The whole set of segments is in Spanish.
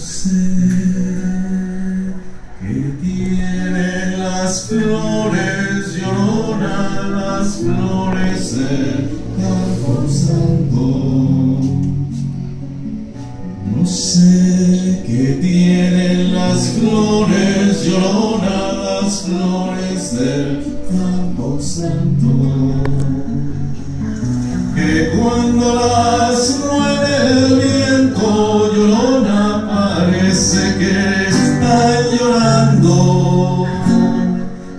sé que tienen las flores, lloran las flores del campo santo. No sé qué tienen las flores, lloran las flores del campo santo. Parece que está llorando.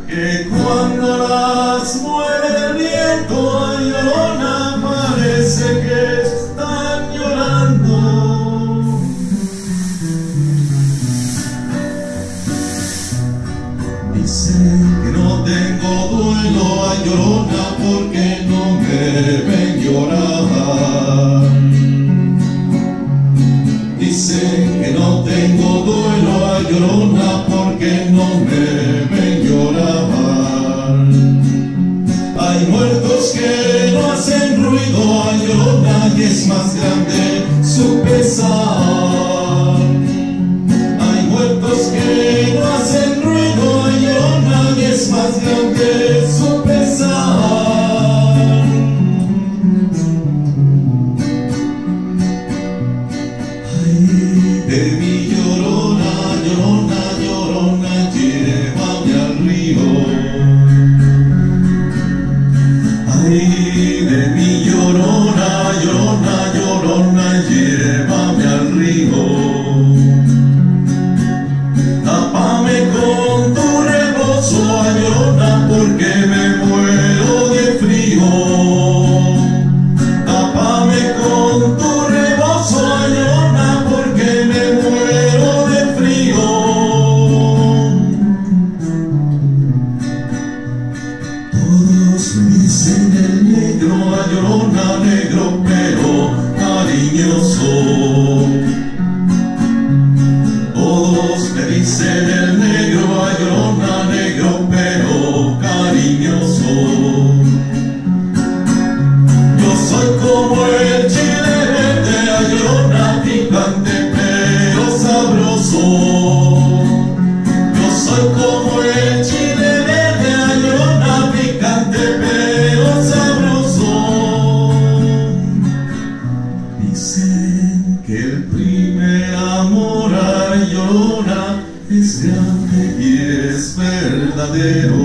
Que cuando las mueve el viento, llorona parece que están llorando. Dicen que no tengo duelo a llorona porque no me ven llorar. Tengo duelo a llorona porque no me ven llorar. Hay muertos que no hacen ruido a llorona y es más grande su pesar. Hay muertos que no hacen ruido a llorona y es más grande su pesar. Ay, Todos dicen el negro, a llorona, negro, pero cariñoso. A llorona es grande y es verdadero.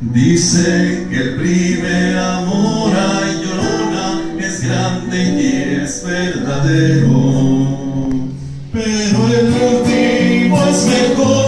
Dicen que el primer amor a llorona es grande y es verdadero. Pero el último es mejor.